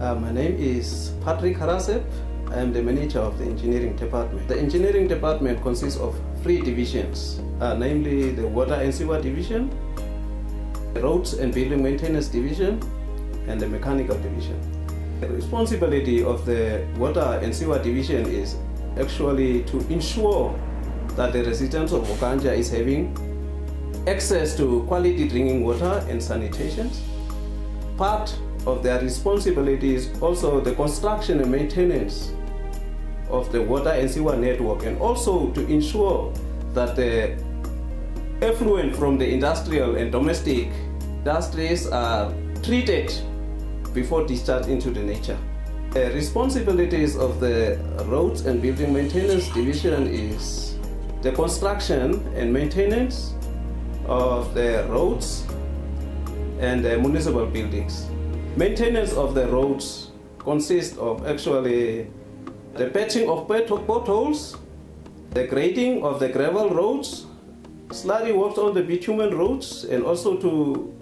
Uh, my name is Patrick Harasep. I am the manager of the engineering department. The engineering department consists of three divisions, uh, namely the water and sewer division, the roads and building maintenance division, and the mechanical division. The responsibility of the water and sewer division is actually to ensure that the residents of Okahandja is having access to quality drinking water and sanitation. Part of their responsibility is also the construction and maintenance of the water and sewer network and also to ensure that the effluent from the industrial and domestic industries are treated before discharge into the nature. The responsibilities of the roads and building maintenance division is the construction and maintenance of the roads and the municipal buildings. Maintenance of the roads consists of actually the patching of potholes, the grading of the gravel roads, slurry works on the bitumen roads, and also to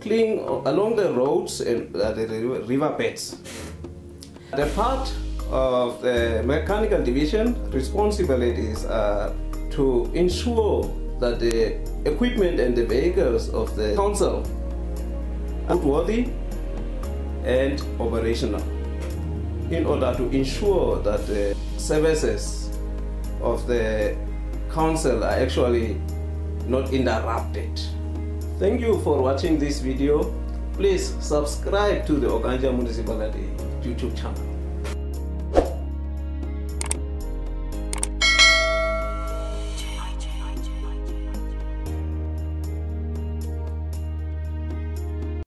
clean along the roads and uh, the river beds. The part of the mechanical division responsibilities are to ensure that the equipment and the vehicles of the council are worthy and operational in order to ensure that the services of the council are actually not interrupted. Thank you for watching this video. Please subscribe to the Okahandja Municipality YouTube channel.